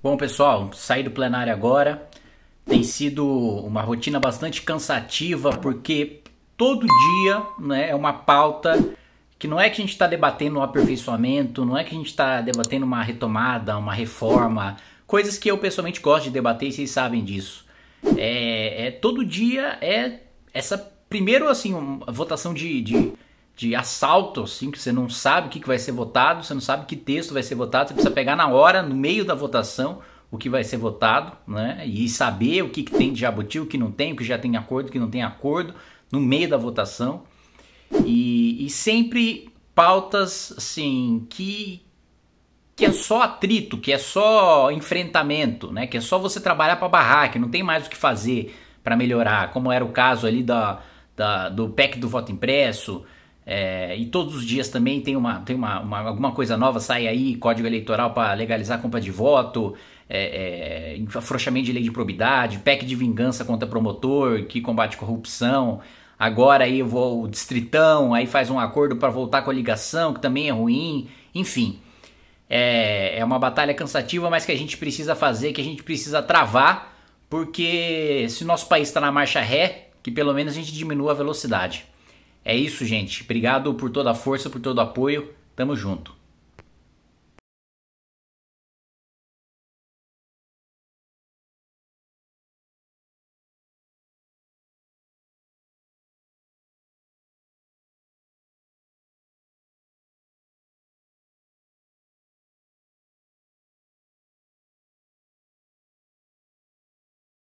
Bom, pessoal, sair do plenário agora tem sido uma rotina bastante cansativa porque todo dia né, é uma pauta que não é que a gente está debatendo um aperfeiçoamento, não é que a gente está debatendo uma retomada, uma reforma, coisas que eu pessoalmente gosto de debater e vocês sabem disso. É, é todo dia é essa primeiro assim votação de, de de assalto, assim, que você não sabe o que, vai ser votado, você não sabe que texto vai ser votado, você precisa pegar na hora, no meio da votação, o que vai ser votado, né? E saber o que, que tem de jabuti, o que não tem, o que já tem acordo, o que não tem acordo, no meio da votação. E, e sempre pautas, assim, que, que é só atrito, que é só enfrentamento, né? Que é só você trabalhar para barrar, que não tem mais o que fazer para melhorar, como era o caso ali da, da, do PEC do voto impresso, é, e todos os dias também tem, uma, tem uma, uma alguma coisa nova, sai aí, código eleitoral para legalizar a compra de voto, é, é, afrouxamento de lei de probidade, PEC de vingança contra promotor, que combate corrupção. Agora aí eu vou o distritão, aí faz um acordo para voltar com a ligação, que também é ruim. Enfim, é, é uma batalha cansativa, mas que a gente precisa fazer, que a gente precisa travar, porque se o nosso país está na marcha ré, que pelo menos a gente diminua a velocidade. É isso, gente. Obrigado por toda a força, por todo o apoio. Tamo junto.